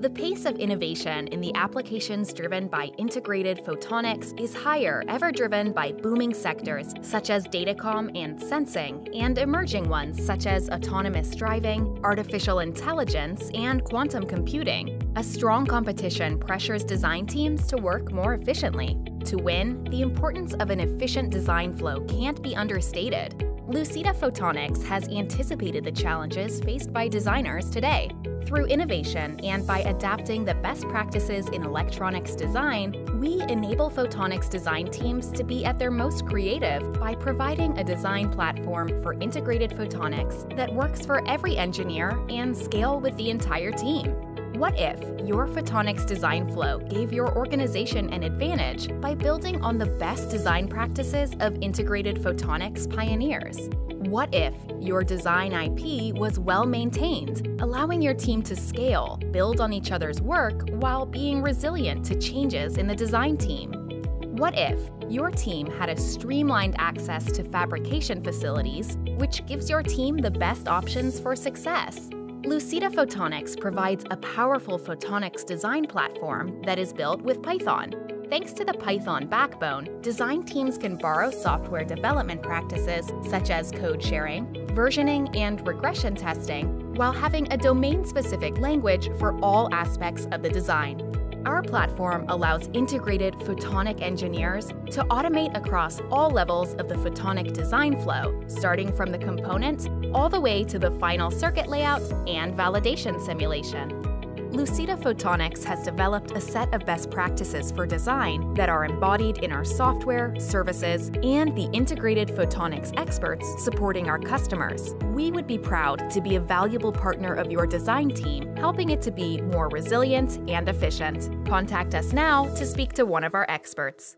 The pace of innovation in the applications driven by integrated photonics is higher, ever driven by booming sectors such as datacom and sensing, and emerging ones such as autonomous driving, artificial intelligence, and quantum computing. A strong competition pressures design teams to work more efficiently. To win, the importance of an efficient design flow can't be understated. Luceda Photonics has anticipated the challenges faced by designers today. Through innovation and by adapting the best practices in electronics design, we enable photonics design teams to be at their most creative by providing a design platform for integrated photonics that works for every engineer and scale with the entire team. What if your photonics design flow gave your organization an advantage by building on the best design practices of integrated photonics pioneers? What if your design IP was well maintained, allowing your team to scale, build on each other's work while being resilient to changes in the design team? What if your team had a streamlined access to fabrication facilities, which gives your team the best options for success? Luceda Photonics provides a powerful photonics design platform that is built with Python. Thanks to the Python backbone, design teams can borrow software development practices such as code sharing, versioning, and regression testing, while having a domain specific language for all aspects of the design. Our platform allows integrated photonic engineers to automate across all levels of the photonic design flow, starting from the component all the way to the final circuit layout and validation simulation. Luceda Photonics has developed a set of best practices for design that are embodied in our software, services, and the integrated photonics experts supporting our customers. We would be proud to be a valuable partner of your design team, helping it to be more resilient and efficient. Contact us now to speak to one of our experts.